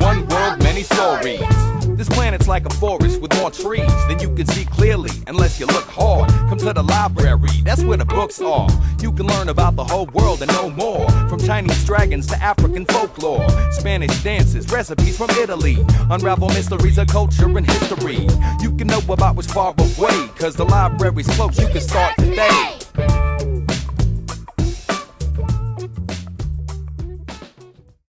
One world, many stories. This planet's like a forest with more trees than you can see clearly unless you look hard. Come to the library, that's where the books are. You can learn about the whole world and know more. From Chinese dragons to African folklore, Spanish dances, recipes from Italy, unravel mysteries of culture and history. You can know about what's far away, cause the library's close, you can start today.